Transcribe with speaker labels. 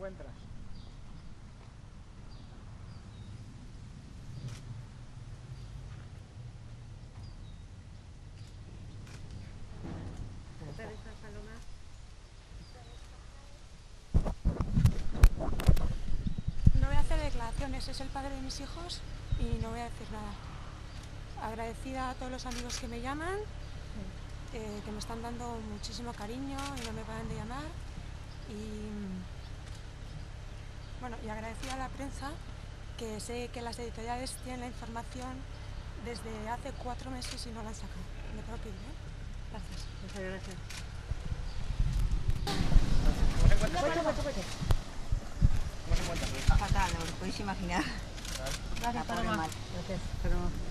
Speaker 1: encuentras?
Speaker 2: No voy a hacer declaraciones, es el padre de mis hijos y no voy a decir nada. Agradecida a todos los amigos que me llaman, eh, que me están dando muchísimo cariño y no me paran de llamar. Y bueno, y agradecida a la prensa, que sé que las editoriales tienen la información desde hace cuatro meses y no la han sacado. Que ir, ¿eh? Gracias.
Speaker 3: Muchas gracias.
Speaker 1: ¿Cómo se encuentra?
Speaker 4: Fatal, no lo podéis imaginar.
Speaker 3: Gracias, Paloma.
Speaker 4: mal.
Speaker 3: Gracias. Luego.